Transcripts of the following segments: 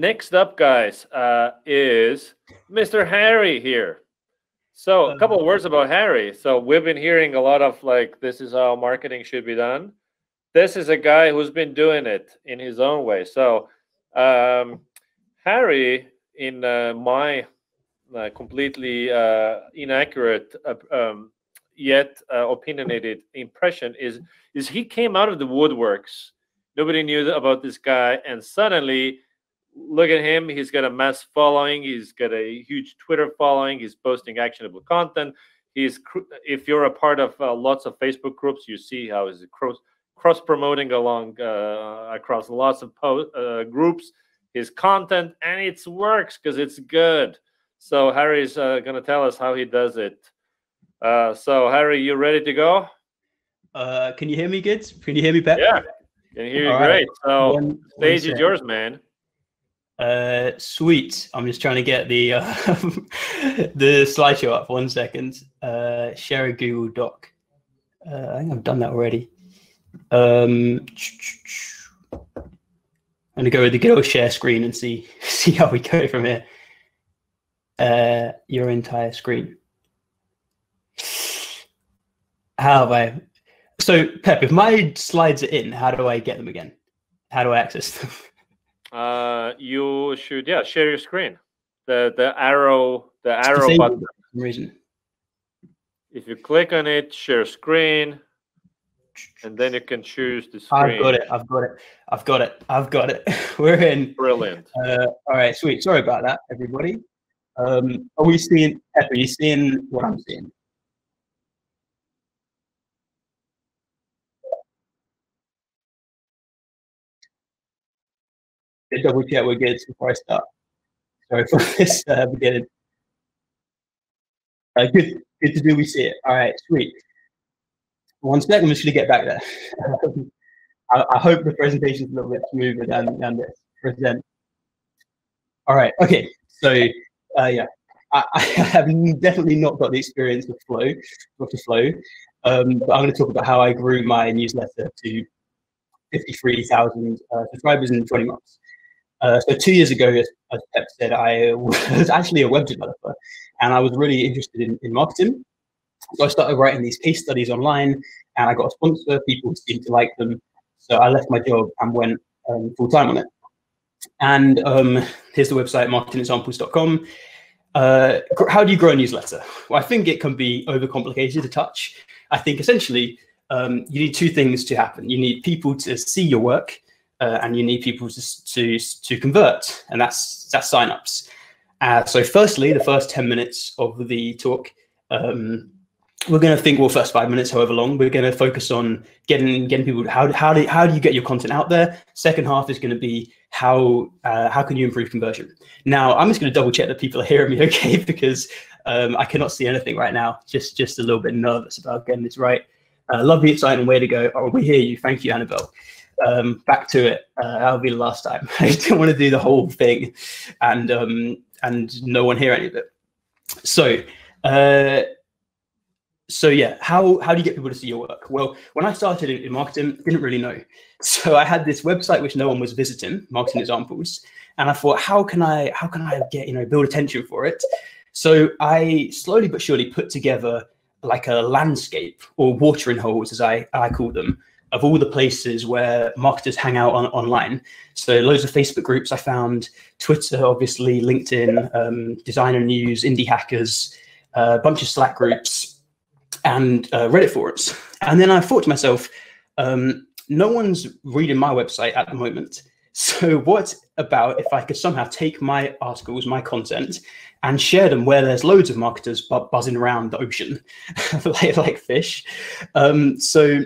next up, guys, uh, is Mr. Harry here. So, a couple of words about Harry. So, we've been hearing a lot of like, this is how marketing should be done. This is a guy who's been doing it in his own way. So, um, Harry, in uh, my uh, completely uh, inaccurate uh, um, yet uh, opinionated impression, is is he came out of the woodworks. Nobody knew about this guy, and suddenly look at him. He's got a mass following. He's got a huge Twitter following. He's posting actionable content. He's if you're a part of uh, lots of Facebook groups, you see how he's cross cross promoting along uh, across lots of uh, groups his content, and it works because it's good. So Harry's uh, gonna tell us how he does it. Uh, so Harry, you ready to go? Uh, can you hear me kids? Can you hear me, Pep? Yeah, can hear you All great. Right. So one, stage one is yours, man. Uh, sweet. I'm just trying to get the uh, the slideshow up. One second. Uh, share a Google Doc. Uh, I think I've done that already. Um, I'm gonna go with the good old share screen and see see how we go from here. Uh, your entire screen. How have I? So, Pep, if my slides are in, how do I get them again? How do I access them? Uh, you should yeah share your screen. The the arrow the arrow button. reason. If you click on it, share screen, and then you can choose the screen. I've got it. I've got it. I've got it. I've got it. We're in. Brilliant. Uh, all right, sweet. Sorry about that, everybody. Um, are we seeing? Are you seeing what I'm seeing? Double check we're good before I start. Sorry for this uh, beginning. Uh, good, good to do. We see it. All right, sweet. One second, I'm just going to get back there. I, I, hope the presentation is a little bit smoother than, than this present. All right, okay. So, uh, yeah, I, I, have definitely not got the experience with Flow, with the Flow, um, but I'm going to talk about how I grew my newsletter to 53,000 uh, subscribers in 20 months. Uh, so two years ago, as, as Pep said, I was actually a web developer, and I was really interested in, in marketing. So I started writing these case studies online, and I got a sponsor. People seemed to like them, so I left my job and went um, full time on it. And um, here's the website, marketingexamples.com. Uh, how do you grow a newsletter? Well, I think it can be overcomplicated to touch. I think essentially um, you need two things to happen. You need people to see your work, uh, and you need people to, to, to convert, and that's that's signups. Uh, so, firstly, the first ten minutes of the talk, um, we're going to think, well, first five minutes, however long, we're going to focus on getting getting people. How how do how do you get your content out there? Second half is going to be how uh, how can you improve conversion. Now, I'm just going to double check that people are hearing me okay because um, I cannot see anything right now. Just just a little bit nervous about getting this right. Uh, love the exciting way to go. Oh, we hear you. Thank you, Annabelle um, back to it. Uh, that'll be the last time. I didn't want to do the whole thing, and um, and no one hear any of it. So, uh, so yeah, how how do you get people to see your work? Well, when I started in, in marketing, didn't really know. So I had this website which no one was visiting, marketing examples, and I thought, how can I how can I get you know build attention for it? So I slowly but surely put together like a landscape or watering holes, as I I call them, of all the places where marketers hang out on, online. So loads of Facebook groups I found, Twitter, obviously, LinkedIn, um, designer news, indie hackers, uh, a bunch of Slack groups, and uh, Reddit forums. And then I thought to myself, um, no one's reading my website at the moment. So what about if I could somehow take my articles, my content, and share them where there's loads of marketers bu- buzzing around the ocean, like, like fish? Um, so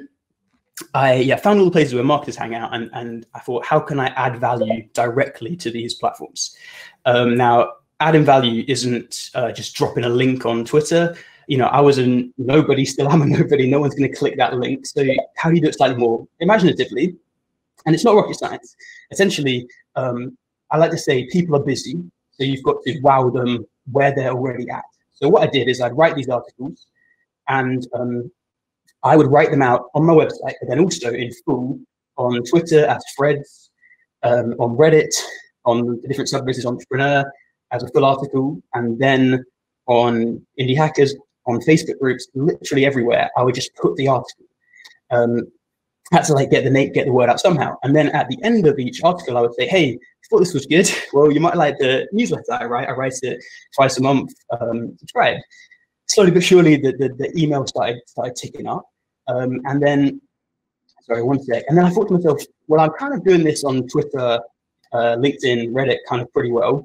I yeah found all the places where marketers hang out, and and I thought, how can I add value directly to these platforms? Um, now, adding value isn't uh, just dropping a link on Twitter. You know, I was a nobody, still am a nobody. No one's going to click that link. So, how do you do it slightly more imaginatively? And it's not rocket science. Essentially, um, I like to say people are busy, so you've got to wow them where they're already at. So, what I did is I'd write these articles, and um, I would write them out on my website, but then also in full on Twitter as threads, um, on Reddit, on the different sub-business entrepreneur as a full article, and then on indie hackers, on Facebook groups, literally everywhere, I would just put the article. Um, had to like get the name, get the word out somehow. And then at the end of each article, I would say, "Hey, thought this was good. Well, you might like the newsletter I write. I write it twice a month. Um, subscribe." Slowly but surely, the, the, the email started started ticking up, um, and then sorry, one sec. And then I thought to myself, well, I'm kind of doing this on Twitter, uh, LinkedIn, Reddit, kind of pretty well.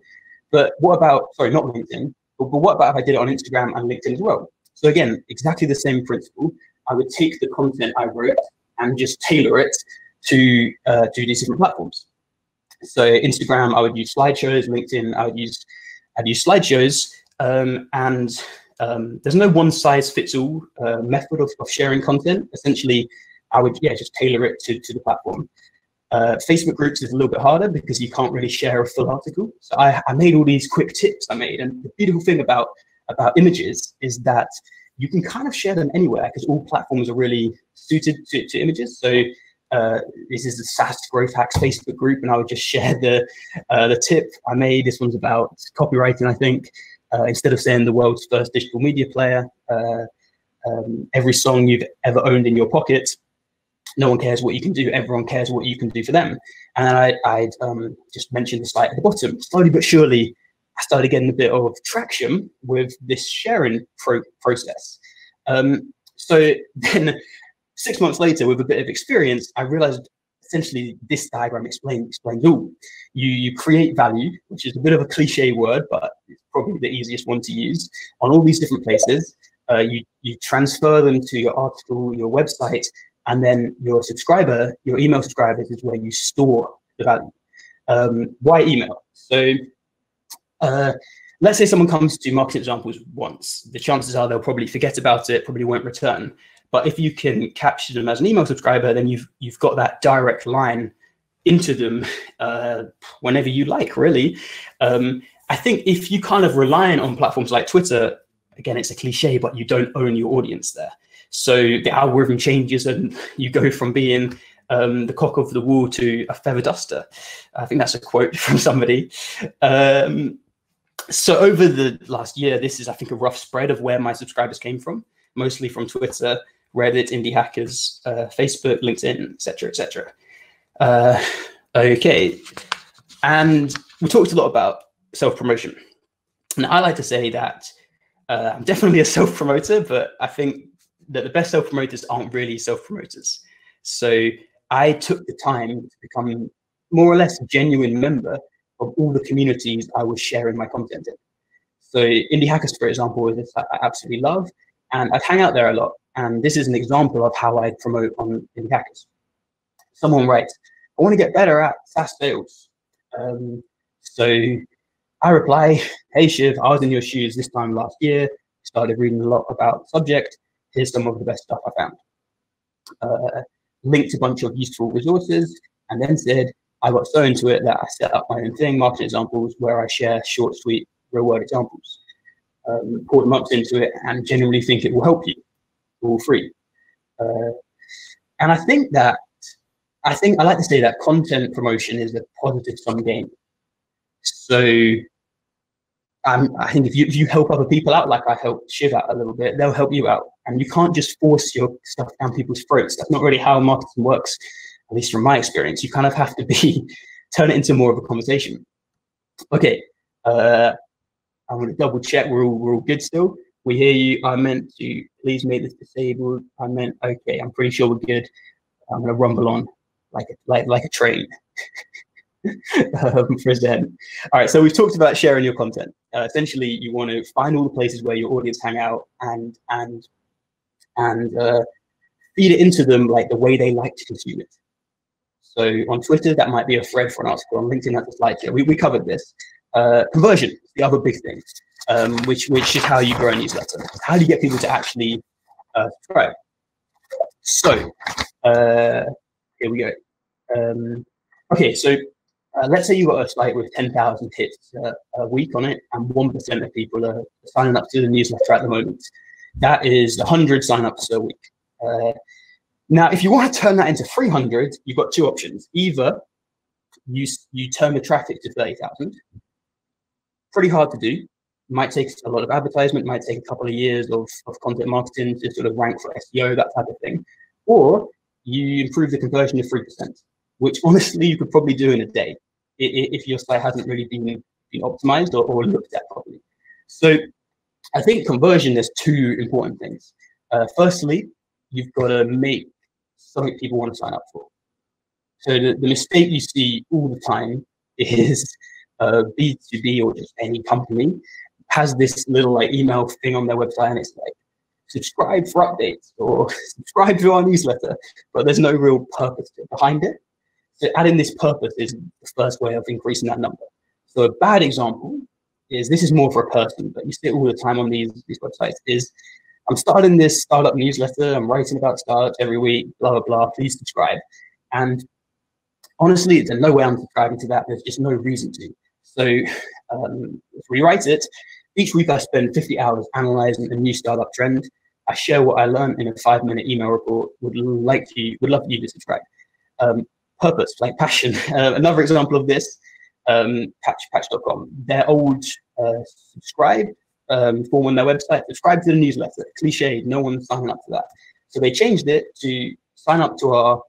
But what about sorry, not LinkedIn, but, but what about if I did it on Instagram and LinkedIn as well? So again, exactly the same principle. I would take the content I wrote and just tailor it to uh, to these different platforms. So Instagram, I would use slideshows. LinkedIn, I would use I'd use slideshows, um, and um, there's no one size fits all uh, method of, of, sharing content. Essentially, I would yeah just tailor it to to the platform. Uh, Facebook groups is a little bit harder because you can't really share a full article. So I, I made all these quick tips I made, and the beautiful thing about about images is that you can kind of share them anywhere because all platforms are really suited to, to images. So uh, this is the SaaS Growth Hacks Facebook group, and I would just share the uh, the tip I made. This one's about copywriting, I think. Uh, instead of saying the world's first digital media player, uh, um, every song you've ever owned in your pocket, no one cares what you can do. Everyone cares what you can do for them. And I, I'd um, just mentioned the slide at the bottom. Slowly but surely, I started getting a bit of traction with this sharing pro- process. Um, so then, six months later, with a bit of experience, I realized essentially this diagram explain, explains all. You, you create value, which is a bit of a cliche word, but it's probably the easiest one to use on all these different places. Uh, you, you transfer them to your article, your website, and then your subscriber, your email subscribers is where you store the value. Um, why email? So uh, let's say someone comes to marketing examples once, the chances are they'll probably forget about it, probably won't return. But if you can capture them as an email subscriber, then you've you've got that direct line into them uh, whenever you like, really. Um, I think if you kind of rely on platforms like Twitter, again, it's a cliche, but you don't own your audience there. So the algorithm changes and you go from being um, the cock of the wall to a feather duster. I think that's a quote from somebody. Um, so over the last year, this is, I think, a rough spread of where my subscribers came from, mostly from Twitter, Reddit, indie hackers, uh, Facebook, LinkedIn, etc., etc. Uh, okay, and we talked a lot about self promotion. And I like to say that uh, I'm definitely a self promoter, but I think that the best self promoters aren't really self promoters. So I took the time to become more or less a genuine member of all the communities I was sharing my content in. So Indie Hackers, for example, is this I absolutely love, and I'd hang out there a lot. And this is an example of how I promote on Indie Hackers. Someone writes, I want to get better at SaaS sales. Um, so I reply, hey Shiv, I was in your shoes this time last year, started reading a lot about the subject. Here's some of the best stuff I found. Uh, linked a bunch of useful resources, and then said, I got so into it that I set up my own thing, marketing examples, where I share short, sweet, real world examples. Um, poured months into it and genuinely think it will help you all free. Uh, and I think that, I think I like to say that content promotion is a positive sum game. So um, I think if you, if you help other people out, like I helped Shiv out a little bit, they'll help you out. And you can't just force your stuff down people's throats. That's not really how marketing works at least from my experience, you kind of have to be turn it into more of a conversation. Okay, uh, I'm going to double check we're all we're all good still. We hear you. I meant to please make this disabled. I meant okay. I'm pretty sure we're good. I'm going to rumble on like a, like like a train. um, for Zen. All right, so we've talked about sharing your content. Uh, essentially, you want to find all the places where your audience hang out and and and uh, feed it into them like the way they like to consume it. So on Twitter, that might be a thread for an article. On LinkedIn, that's a slideshow. We, we covered this. Uh, conversion, the other big thing, um, which which is how you grow a newsletter. How do you get people to actually uh? So uh, here we go. Um, okay, so uh, let's say you've got a site with 10,000 hits uh, a week on it, and 1% of people are signing up to the newsletter at the moment. That is 100 signups a week. Uh, now, if you want to turn that into 300, you've got two options. Either you you turn the traffic to 30,000. Pretty hard to do. Might take a lot of advertisement, might take a couple of years of, of content marketing to sort of rank for SEO, that type of thing. Or you improve the conversion to 3%, which honestly you could probably do in a day if your site hasn't really been, been optimized or, or looked at properly. So I think conversion, there's two important things. Uh, firstly, you've got to make something people want to sign up for. So the, the mistake you see all the time is uh, B2B or just any company has this little like email thing on their website and it's like subscribe for updates or subscribe to our newsletter, but there's no real purpose behind it. So adding this purpose is the first way of increasing that number. So a bad example is this is more for a person, but you see it all the time on these, these websites is I'm starting this startup newsletter. I'm writing about startups every week, blah, blah, blah. Please subscribe. And honestly, there's no way I'm subscribing to that. There's just no reason to. So um, rewrite it. Each week I spend 50 hours analyzing a new startup trend. I share what I learned in a five minute email report. Would like you, would love you to subscribe. Um, purpose, like passion. Uh, another example of this, um, patch, patch.com. Their old uh, subscribe um, form on their website, subscribe to the newsletter. Cliche, no one's signing up for that. So they changed it to sign up to our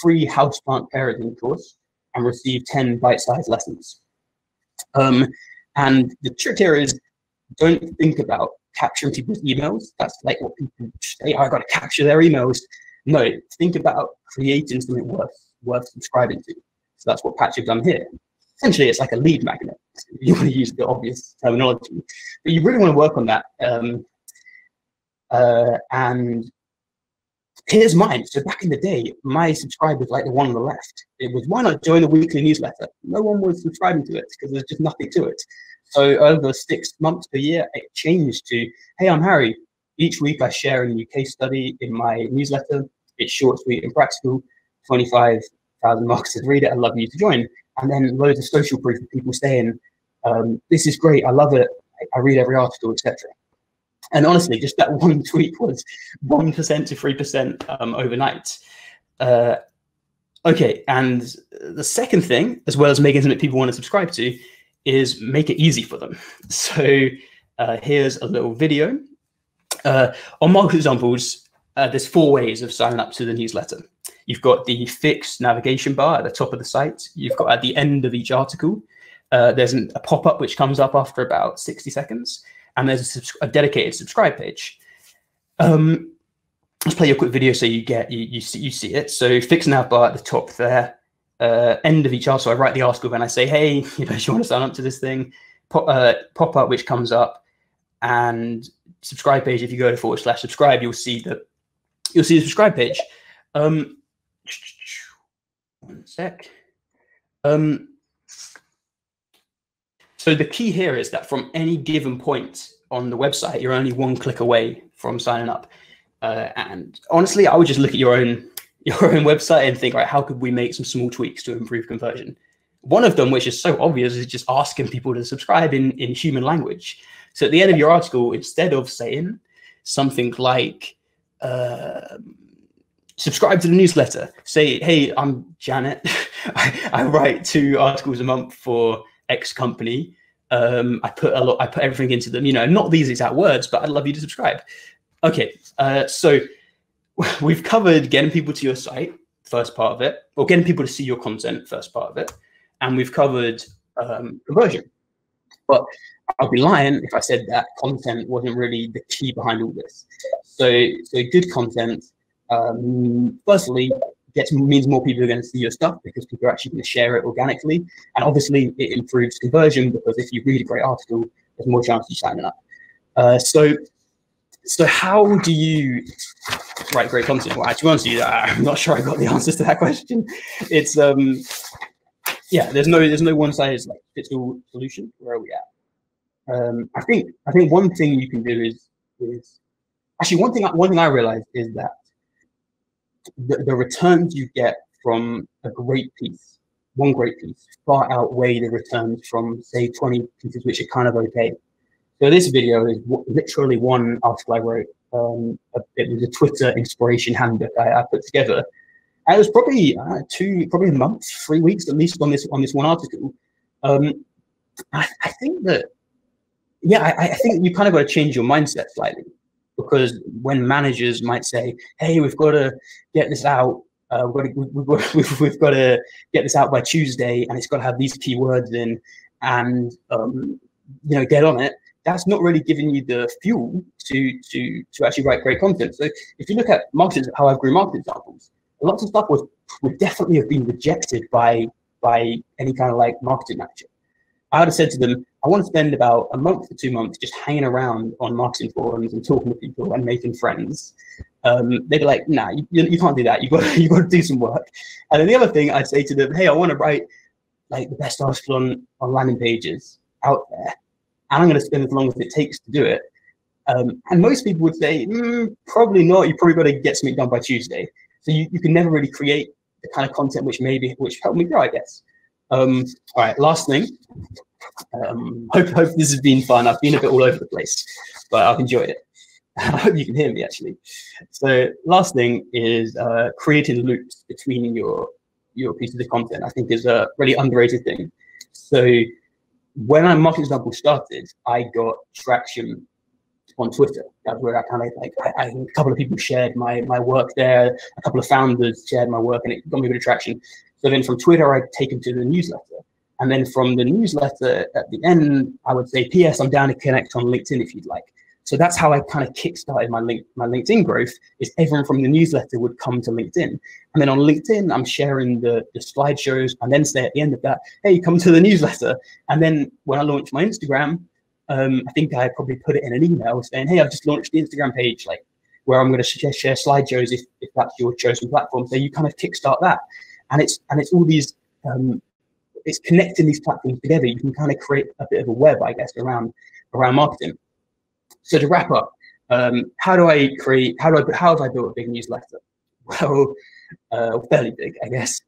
free houseplant parenting course and receive 10 bite-sized lessons. Um, and the trick here is don't think about capturing people's emails. That's like what people say, I got to capture their emails. No, think about creating something worth worth subscribing to. So that's what Patch have done here. Essentially, it's like a lead magnet. You want to use the obvious terminology, but you really want to work on that. Um, uh, and here's mine. So back in the day, my subscribe was like the one on the left. It was why not join the weekly newsletter? No one was subscribing to it because there's just nothing to it. So over six months per year, it changed to, hey, I'm Harry. Each week I share a new case study in my newsletter. It's short, sweet, and practical. 25,000 marketers read it. I'd love you to join. And then loads of social proof of people saying, um, this is great. I love it. I read every article, etc. And honestly, just that one tweet was 1% to 3% um, overnight. Uh, okay, and the second thing, as well as making something people want to subscribe to, is make it easy for them. So uh, here's a little video. Uh, on market examples, uh, there's four ways of signing up to the newsletter. You've got the fixed navigation bar at the top of the site. You've got at the end of each article, uh, there's an, a pop-up which comes up after about 60 seconds, and there's a, a dedicated subscribe page. Um, let's play a quick video so you get you, you see you see it. So fixed nav bar at the top there. Uh, end of each article, I write the article and I say, hey, you know, do you want to sign up to this thing? Pop, uh, pop up which comes up, and subscribe page. If you go to forward slash subscribe, you'll see that you'll see the subscribe page. Um, one sec. Um, so the key here is that from any given point on the website, you're only one click away from signing up. Uh, and honestly, I would just look at your own your own website and think, right, how could we make some small tweaks to improve conversion? One of them, which is so obvious, is just asking people to subscribe in, in human language. So at the end of your article, instead of saying something like, uh, subscribe to the newsletter. Say, hey, I'm Janet. I, I, write two articles a month for X company. Um, I put a lot, I put everything into them. You know, not these exact words, but I'd love you to subscribe. Okay, uh, so we've covered getting people to your site, first part of it, or getting people to see your content, first part of it, and we've covered um, conversion. But I'd be lying if I said that content wasn't really the key behind all this. So, so good content um, firstly, gets means more people are going to see your stuff because people are actually going to share it organically, and obviously it improves conversion because if you read a great article, there's more chance you signing up. Uh, so, so how do you write great content? Well, actually, honestly, I'm not sure I got the answers to that question. It's um, yeah, there's no there's no one size like fits all solution. Where are we at? Um, I think I think one thing you can do is is actually one thing one thing I realized is that the, the returns you get from a great piece, one great piece, far outweigh the returns from say 20 pieces which are kind of okay. So this video is literally one article I wrote. Um, it was a Twitter inspiration handbook I, I put together. And it was probably uh, two, probably a month, three weeks at least on this on this one article. Um, I, I think that, yeah, I, I think you kind of got to change your mindset slightly because when managers might say, "Hey, we've got to get this out," uh, we've, got to, we've, got, we've, got to get this out by Tuesday, and it's got to have these keywords in, and um, you know, get on it that's not really giving you the fuel to to to actually write great content. So if you look at marketing, how I've grew marketing examples, lots of stuff was would definitely have been rejected by by any kind of like marketing manager. I would have said to them, I want to spend about a month or two months just hanging around on marketing forums and talking to people and making friends. Um, they'd be like, Nah, you, you can't do that. You got you got to do some work. And then the other thing I'd say to them, Hey, I want to write like the best article on on landing pages out there and I'm going to spend as long as it takes to do it. Um, and most people would say, mm, probably not. You probably got to get something done by Tuesday. So you, you can never really create the kind of content which maybe which helped me grow, I guess. Um, all right, last thing. Um, hope hope this has been fun. I've been a bit all over the place, but I've enjoyed it. I hope you can hear me actually. So last thing is uh, creating loops between your your pieces of content. I think is a really underrated thing. So when I marketing example started, I got traction on Twitter. That's where I kind of like I, I, a couple of people shared my my work there. A couple of founders shared my work, and it got me a bit of traction. So then from Twitter, I'd them to the newsletter, and then from the newsletter at the end, I would say, "P.S. I'm down to connect on LinkedIn if you'd like." So that's how I kind of kickstarted my link, my LinkedIn growth. Is everyone from the newsletter would come to LinkedIn, and then on LinkedIn, I'm sharing the, the slideshows, and then say at the end of that, "Hey, come to the newsletter." And then when I launched my Instagram, um, I think I probably put it in an email saying, "Hey, I've just launched the Instagram page, like where I'm going to share, share slideshows if, if that's your chosen platform." So you kind of kickstart that, and it's and it's all these um, it's connecting these platforms together. You can kind of create a bit of a web, I guess, around around marketing. So to wrap up, um, how do I create? How do I? How have I built a big newsletter? Well, uh, fairly big, I guess.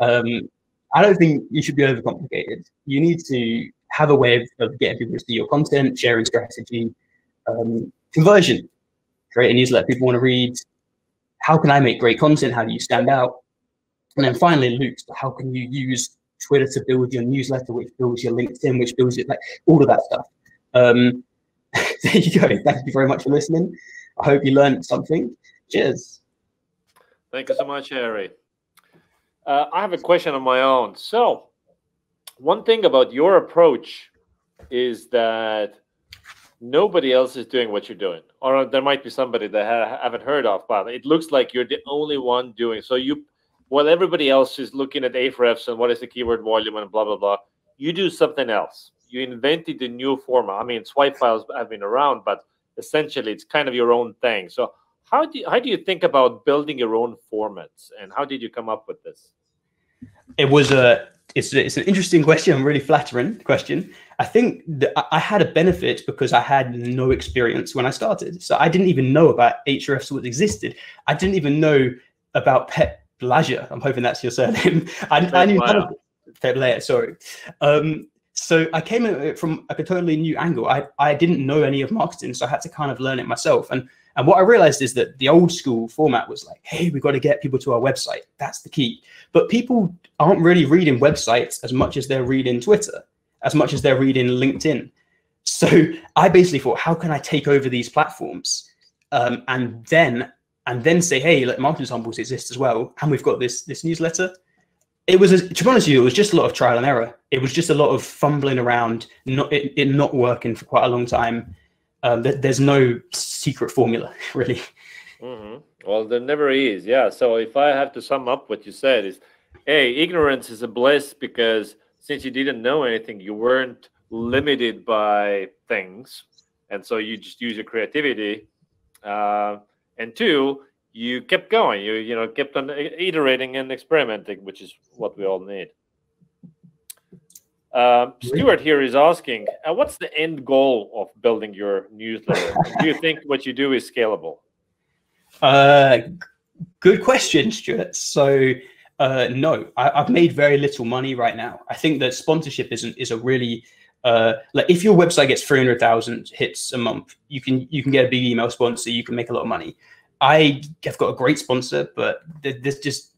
Um, I don't think you should be overcomplicated. You need to have a way of, of getting people to see your content, sharing strategy, um, conversion. Create a newsletter people want to read. How can I make great content? How do you stand out? And then finally, loops. How can you use Twitter to build your newsletter, which builds your LinkedIn, which builds it like all of that stuff. Um, there you go. Thank you very much for listening. I hope you learned something. Cheers. Thank you so much, Harry. Uh, I have a question of my own. So, one thing about your approach is that nobody else is doing what you're doing, or there might be somebody that I haven't heard of, but it looks like you're the only one doing. So you, while everybody else is looking at Ahrefs and what is the keyword volume and blah blah blah, you do something else you invented a new format. I mean, swipe files have been around, but essentially it's kind of your own thing. So how do you, how do you think about building your own formats, and how did you come up with this? It was a it's it's an interesting question, a really flattering question. I think that I had a benefit because I had no experience when I started, so I didn't even know about Ahrefs what existed. I didn't even know about Pep Blaža. I'm hoping that's your surname. I, I knew Blaža, sorry. Um, so I came at it from a totally new angle. I, I didn't know any of marketing, so I had to kind of learn it myself. And and what I realized is that the old school format was like, hey, we've got to get people to our website. That's the key. But people aren't really reading websites as much as they're reading Twitter, as much as they're reading LinkedIn. So I basically thought, how can I take over these platforms? Um, and then and then say, hey, let marketing samples exist as well. And we've got this this newsletter it was a, to be honest with you, it was just a lot of trial and error. It was just a lot of fumbling around, not it, it not working for quite a long time. Um, th- there's no secret formula, really. Mm-hmm. Well, there never is. Yeah. So if I have to sum up what you said is, hey, ignorance is a bliss because since you didn't know anything, you weren't limited by things, and so you just use your creativity. Uh, and two, you kept going. You you know kept on iterating and experimenting, which is what we all need. Uh, Stuart here is asking, uh, what's the end goal of building your newsletter? do you think what you do is scalable? Uh, good question, Stuart. So, uh, no, I, have made very little money right now. I think that sponsorship isn't is a really uh, like if your website gets three hundred thousand hits a month, you can you can get a big email sponsor, you can make a lot of money. I have got a great sponsor, but this just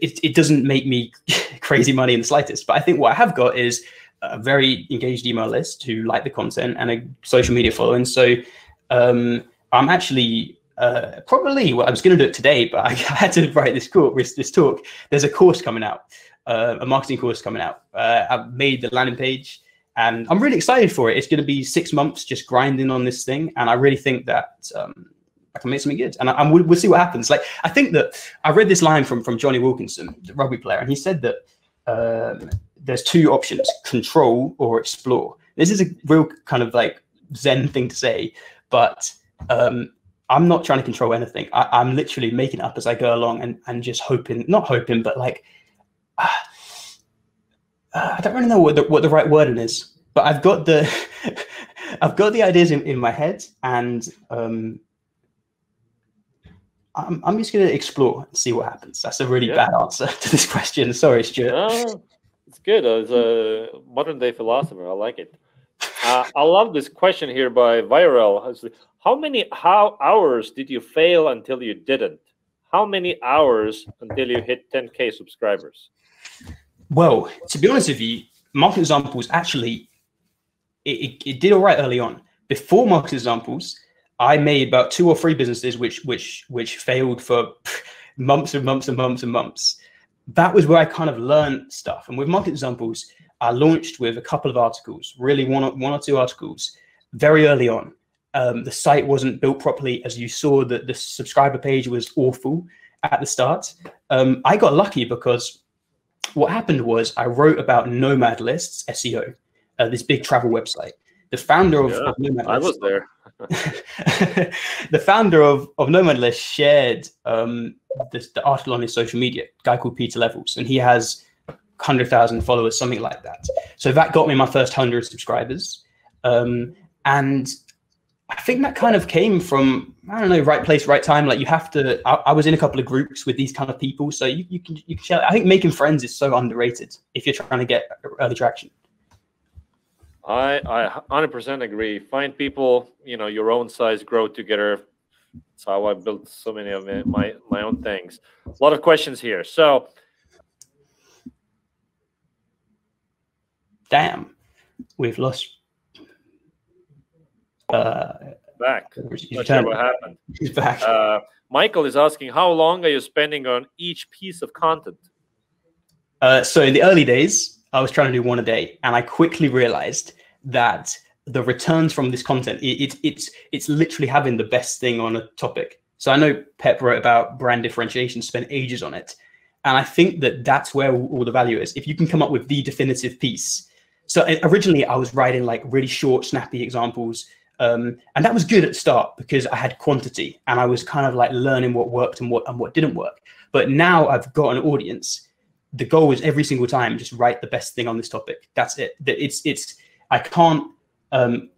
it, it doesn't make me crazy money in the slightest. But I think what I have got is a very engaged email list who like the content and a social media following. So um, I'm actually uh, probably well, I was going to do it today, but I, I had to write this course, this talk. There's a course coming out, uh, a marketing course coming out. Uh, I've made the landing page, and I'm really excited for it. It's going to be six months just grinding on this thing, and I really think that um, I can make something good. And, I, we'll, we'll, see what happens. Like I think that I read this line from from Jonny Wilkinson, the rugby player, and he said that um, there's two options: control or explore. This is a real kind of like Zen thing to say, but um, I'm not trying to control anything. I, am literally making it up as I go along and, and just hoping, not hoping, but like, uh, uh, I don't really know what the, what the right wording is, but I've got the, I've got the ideas in, in my head and um, I'm, I'm just going to explore and see what happens. That's a really yeah. bad answer to this question. Sorry, Stuart. No, it's good. As a modern day philosopher, I like it. Uh, I love this question here by Viral. How many how hours did you fail until you didn't? How many hours until you hit 10k subscribers? Well, to be honest with you, market examples actually it, it, it did all right early on. Before market examples, I made about two or three businesses which which which failed for months and months and months and months. That was where I kind of learned stuff. And with market examples, I launched with a couple of articles, really one or, one or two articles, very early on um, the site wasn't built properly. As you saw, that the subscriber page was awful at the start. Um, I got lucky because what happened was I wrote about Nomad Lists SEO, uh, this big travel website. The founder of, yeah, of Nomad I was there. the founder of, of Nomad List shared um, this, the article on his social media, guy called Pieter Levels, and he has 100,000 followers, something like that. So that got me my first 100 subscribers. Um, and I think that kind of came from I don't know right place right time. Like you have to. I, I, was in a couple of groups with these kind of people, so you, you can you can share. I think making friends is so underrated if you're trying to get early traction. I I 100% agree. Find people you know your own size, grow together. That's how I built so many of my my own things. A lot of questions here. So, damn, we've lost uh, back. Not sure what happened. He's back. Uh, Michael is asking, how long are you spending on each piece of content? Uh, so in the early days, I was trying to do one a day, and I quickly realized that the returns from this content, it, it, it's it's literally having the best thing on a topic. So I know Pep wrote about brand differentiation, spent ages on it, and I think that that's where all the value is. If you can come up with the definitive piece. So originally, I was writing like really short, snappy examples um, and that was good at start because I had quantity and I was kind of like learning what worked and what and what didn't work. But now I've got an audience. The goal is every single time just write the best thing on this topic. That's it. It's it's I can't um,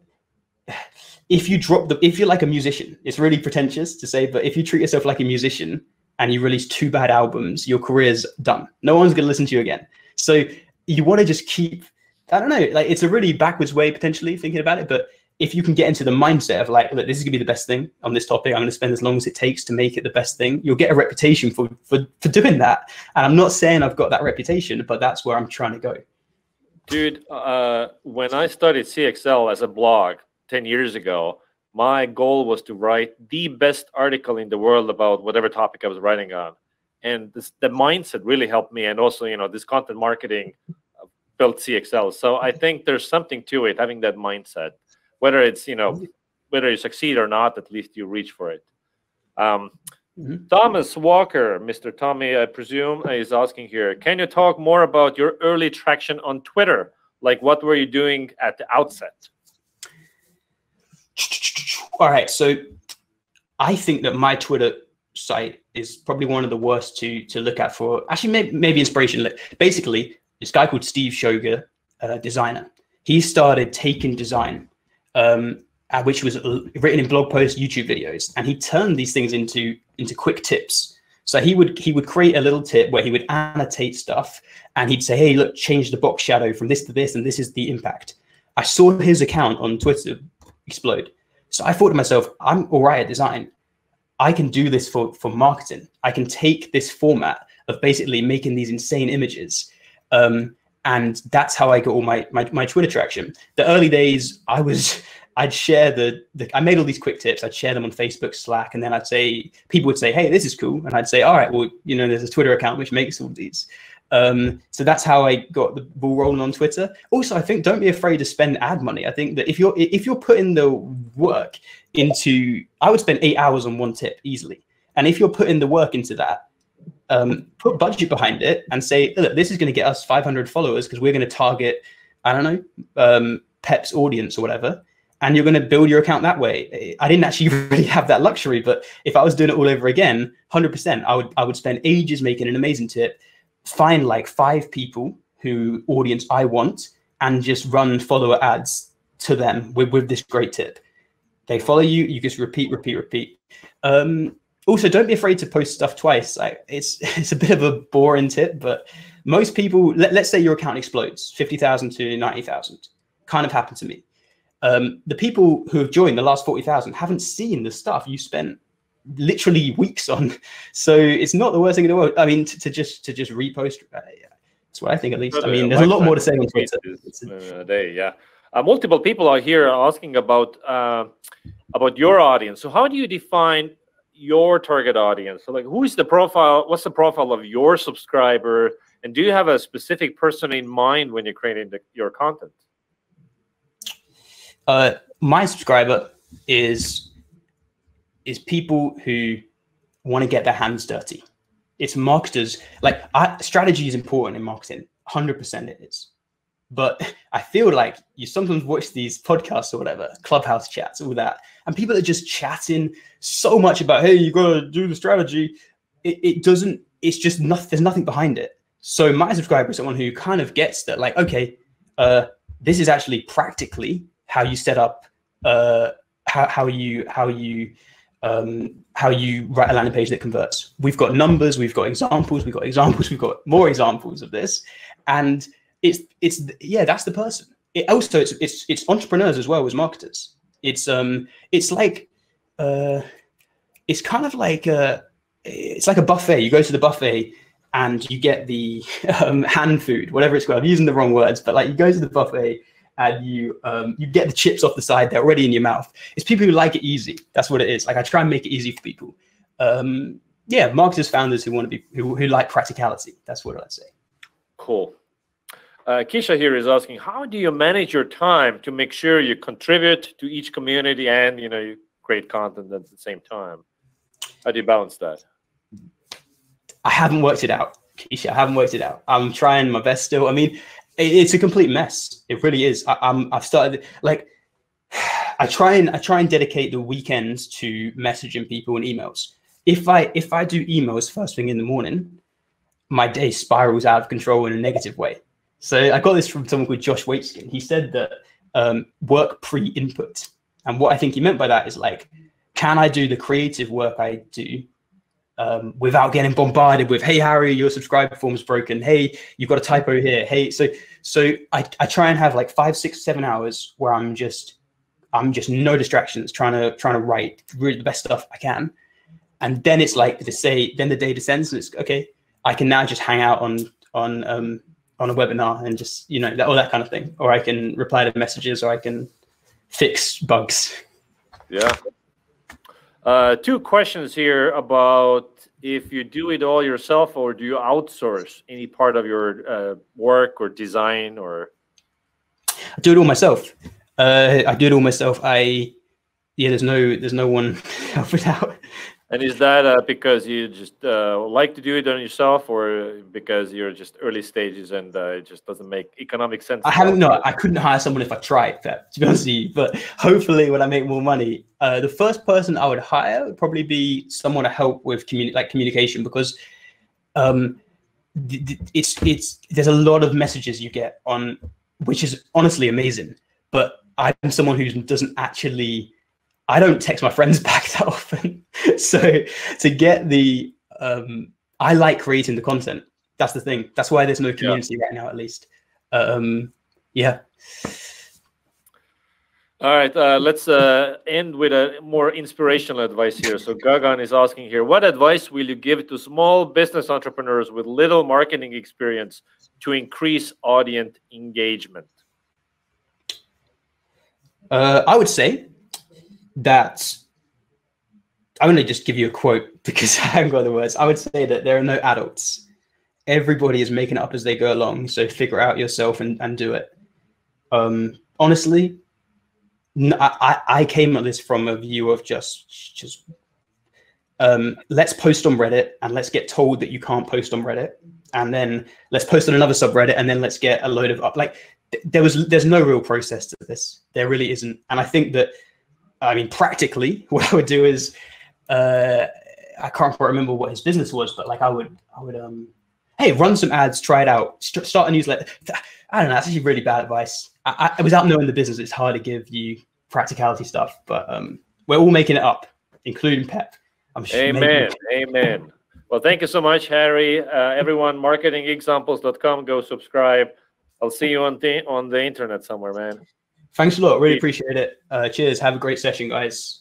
if you drop the if you're like a musician, it's really pretentious to say, but if you treat yourself like a musician and you release two bad albums, your career's done. No one's gonna listen to you again. So you want to just keep I don't know, like it's a really backwards way potentially thinking about it, but if you can get into the mindset of like, look, this is gonna be the best thing on this topic. I'm gonna spend as long as it takes to make it the best thing. You'll get a reputation for for for doing that. And I'm not saying I've got that reputation, but that's where I'm trying to go. Dude, uh, when I started CXL as a blog ten years ago, my goal was to write the best article in the world about whatever topic I was writing on, and this, the mindset really helped me. And also, you know, this content marketing built CXL. So I think there's something to it, having that mindset whether it's you know whether you succeed or not at least you reach for it. Um, mm-hmm. thomas walker mr tommy i presume is asking here can you talk more about your early traction on twitter? Like what were you doing at the outset? All right so i think that my twitter site is probably one of the worst to to look at for actually maybe, maybe inspiration. Basically this guy called steve Schoger, a designer he started taking design um, uh, which was written in blog posts, YouTube videos, and he turned these things into into quick tips. So he would he would create a little tip where he would annotate stuff, and he'd say, "Hey, look, change the box shadow from this to this, and this is the impact." I saw his account on Twitter explode, so I thought to myself, "I'm all right at design. I can do this for for marketing. I can take this format of basically making these insane images. Um, and that's how I got all my, my my Twitter traction. The early days, I was I'd share the, the I made all these quick tips. I'd share them on Facebook, Slack, and then I'd say people would say, "Hey, this is cool," and I'd say, "All right, well, you know, there's a Twitter account which makes all these." Um, so that's how I got the ball rolling on Twitter. Also, I think don't be afraid to spend ad money. I think that if you're if you're putting the work into, I would spend eight hours on one tip easily, and if you're putting the work into that, um, put budget behind it and say, look, this is going to get us 500 followers because we're going to target, I don't know, um, Pep's audience or whatever. And you're going to build your account that way. I didn't actually really have that luxury, but if I was doing it all over again, 100%, I would I would spend ages making an amazing tip, find like five people who audience I want, and just run follower ads to them with, with this great tip. They follow you, you just repeat, repeat, repeat. Um, also don't be afraid to post stuff twice. Like it's it's a bit of a boring tip but most people let, us say your account explodes 50000 to 90000 kind of happened to me. Um, the people who have joined the last 40000 haven't seen the stuff you spent literally weeks on. So it's not the worst thing in the world. I mean to, to just to just repost uh, yeah, that's what i think at least. I mean there's a lot more to say on twitter. A day yeah. Uh, multiple people are here asking about uh, about your audience. So how do you define your target audience? So, like, who is the profile? What's the profile of your subscriber? And do you have a specific person in mind when you're creating the, your content? Uh, my subscriber is is people who want to get their hands dirty. It's marketers. Like, I, strategy is important in marketing. Hundred percent, it is. But I feel like you sometimes watch these podcasts or whatever, clubhouse chats, all that, and people are just chatting so much about, hey, you got to do the strategy. It, it doesn't, it's just nothing, there's nothing behind it. So my subscriber is someone who kind of gets that, like, okay, uh, this is actually practically how you set up, uh, how, how you, how you, um, how you write a landing page that converts. We've got numbers, we've got examples, we've got examples, we've got more examples of this. And it's it's yeah, that's the person. It also it's it's it's entrepreneurs as well as marketers. It's um it's like uh it's kind of like a it's like a buffet. You go to the buffet and you get the um, hand food, whatever it's called. I'm using the wrong words, but like you go to the buffet and you um, you get the chips off the side. They're already in your mouth. It's people who like it easy. That's what it is. Like I try and make it easy for people. Um, yeah, marketers, founders who want to be who, who like practicality. That's what I'd say. Cool. Uh, Kisha here is asking, how do you manage your time to make sure you contribute to each community and you know you create content at the same time? How do you balance that? I haven't worked it out, Kisha. I haven't worked it out. I'm trying my best still. I mean, it, it's a complete mess. It really is. I, I'm. I've started like. I try and I try and dedicate the weekends to messaging people and emails. If I if I do emails first thing in the morning, my day spirals out of control in a negative way so I got this from someone called Josh Waitzkin. He said that um, work pre-input, and what I think he meant by that is like, can I do the creative work I do um, without getting bombarded with, "Hey Harry, your subscriber form is broken. Hey, you've got a typo here. Hey." So so I, I try and have like five, six, seven hours where I'm just I'm just no distractions, trying to trying to write really the best stuff I can, and then it's like to say, then the day descends, and it's okay. I can now just hang out on on um, on a webinar and just you know that, all that kind of thing. Or i can reply to messages or i can fix bugs. Yeah. Uh, two questions here about if you do it all yourself or do you outsource any part of your uh, work or design or? I do it all myself. Uh, i do it all myself. I yeah there's no there's no one helping out and is that uh, because you just uh, like to do it on yourself, or because you're just early stages and uh, it just doesn't make economic sense? I haven't. No, I couldn't hire someone if I tried. That to be honest with you, but hopefully, when I make more money, uh, the first person I would hire would probably be someone to help with communi- like communication because um, it's it's there's a lot of messages you get on, which is honestly amazing. But I'm someone who doesn't actually I don't text my friends back that often. so to get the, um, I like creating the content. That's the thing. That's why there's no community yeah. right now, at least. Um, yeah. All right, uh, let's uh, end with a more inspirational advice here. So Gagan is asking here, what advice will you give to small business entrepreneurs with little marketing experience to increase audience engagement? Uh, I would say that I'm going to just give you a quote because I haven't got the words. I would say that there are no adults. Everybody is making it up as they go along. So figure out yourself and, and do it. Um, honestly, I, I came at this from a view of just just um, let's post on Reddit and let's get told that you can't post on Reddit, and then let's post on another subreddit and then let's get a load of up. Like th- there was there's no real process to this. There really isn't, and I think that I mean practically what I would do is uh, I can't quite remember what his business was, but like I would I would um hey run some ads, try it out, st- start a newsletter. I don't know. That's actually really bad advice. I, I, without knowing the business, it's hard to give you practicality stuff, but um, we're all making it up, including Peep. I'm sure Amen. Amen. Well, thank you so much, Harry. Uh, everyone, marketingexamples.com. Go subscribe. I'll see you on the on the internet somewhere, man. Thanks a lot. Really appreciate it. Uh, cheers. Have a great session, guys.